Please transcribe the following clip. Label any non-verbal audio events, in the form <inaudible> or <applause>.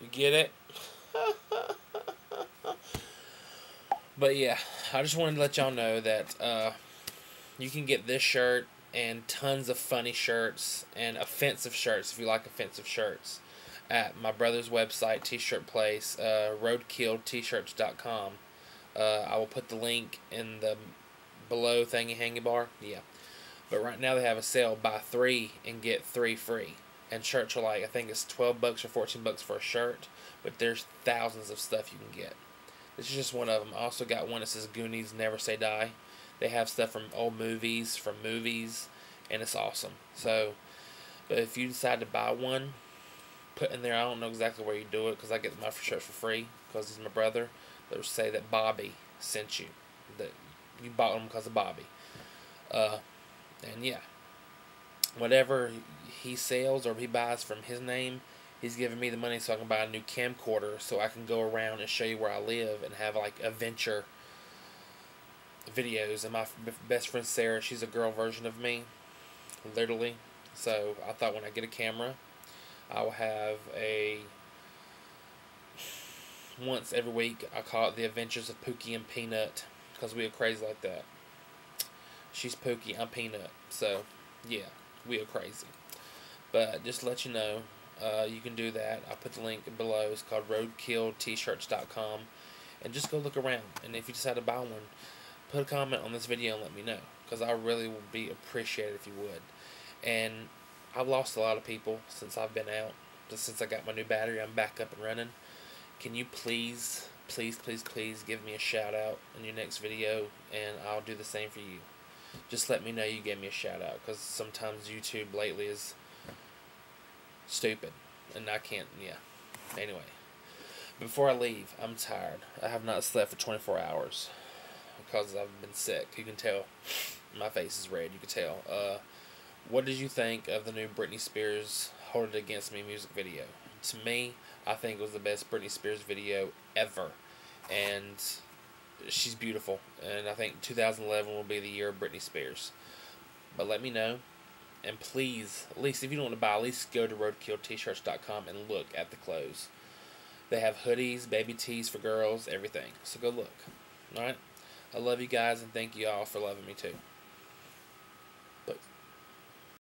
You get it? <laughs> but yeah, I just wanted to let y'all know that uh, you can get this shirt and tons of funny shirts and offensive shirts if you like offensive shirts at my brother's website, T-shirt place, uh. Uh, I will put the link in the below thingy hangy bar. Yeah. But right now they have a sale: buy three and get three free. And shirts are like I think it's twelve bucks or fourteen bucks for a shirt, but there's thousands of stuff you can get. This is just one of them. I also got one that says Goonies Never Say Die. They have stuff from old movies, from movies, and it's awesome. So, but if you decide to buy one, put in there. I don't know exactly where you do it because I get my shirts for free because he's my brother. They'll say that Bobby sent you, that you bought them because of Bobby. Uh, and yeah, whatever he sells or he buys from his name, he's giving me the money so I can buy a new camcorder so I can go around and show you where I live and have like adventure videos. And my best friend Sarah, she's a girl version of me, literally. So I thought when I get a camera, I will have a once every week. I call it the Adventures of Pookie and Peanut because we are crazy like that. She's Pookie, I'm Peanut. So, yeah, we are crazy. But just let you know, uh, you can do that. I'll put the link below. It's called roadkilltshirts.com. And just go look around. And if you decide to buy one, put a comment on this video and let me know. Because I really would be appreciated if you would. And I've lost a lot of people since I've been out. But since I got my new battery, I'm back up and running. Can you please, please, please, please give me a shout out in your next video, and I'll do the same for you. Just let me know you gave me a shout out, because sometimes YouTube lately is stupid, and I can't, yeah. Anyway, before I leave, I'm tired. I have not slept for 24 hours because I've been sick. You can tell my face is red. You can tell. Uh, what did you think of the new Britney Spears Hold It Against Me music video? To me, I think it was the best Britney Spears video ever. And she's beautiful. And I think 2011 will be the year of Britney Spears. But let me know. And please, at least if you don't want to buy, at least go to roadkilltshirts.com and look at the clothes. They have hoodies, baby tees for girls, everything. So go look. Alright? I love you guys and thank you all for loving me too.